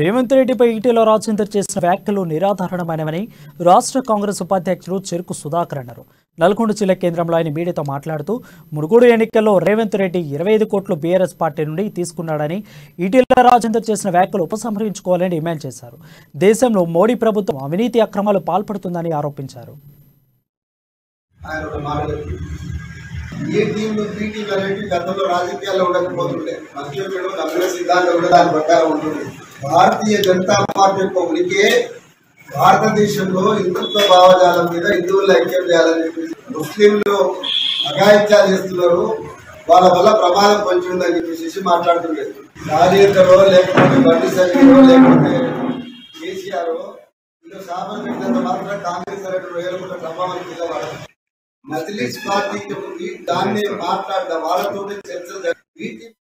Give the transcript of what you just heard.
రేవంత్ రెడ్డిపై ఈటీలో రాజేందర్ చేసిన వ్యాఖ్యలు నిరాధారణమైనవని రాష్ట్ర కాంగ్రెస్ ఉపాధ్యక్షుడు చెరుకు సుధాకర్ అన్నారు. నల్గొండ జిల్లా కేంద్రంలో ఆయన మీడియాతో మాట్లాడుతూ మునుగోడు ఎన్నికల్లో రేవంత్ రెడ్డి ఇరవై ఐదు కోట్లు బీఆర్ఎస్ పార్టీ నుండి తీసుకున్నాడని ఈటెల రాజేందర్ చేసిన వ్యాఖ్యలు ఉపసంహరించుకోవాలని డిమాండ్ చేశారు. దేశంలో మోడీ ప్రభుత్వం అవినీతి అక్రమాలు పాల్పడుతుందని ఆరోపించారు. ఏ టీంలు త్రీ టీం అనేవి గతంలో రాజకీయాల్లో ఉండకపోతుండే. మధ్యలో నమ్మిన సిద్ధాంతం కూడా దాని ప్రకారం ఉంటుంది. భారతీయ జనతా పార్టీ యొక్క ఉనికి భారతదేశంలో హిందుత్వ భావజాలం మీద హిందువులు ఐక్యం చేయాలని చెప్పేసి ముస్లింలు అఘాయిత్యాలు చేస్తున్నారు. వాళ్ళ వల్ల ప్రమాదం పొంచి ఉందని చెప్పేసి మాట్లాడుతుండేది రాజేందరో లేకపోతే బండి సంజయో లేకపోతే కేసీఆర్ సామాన్య మాత్రం కాంగ్రెస్ అనేటువంటి వేల కోట్ల ప్రభావం కింద మజ్లిస్ పార్టీకి ఉంది దాన్ని మాట్లాడడం వాళ్ళతో చర్చలు జరిగి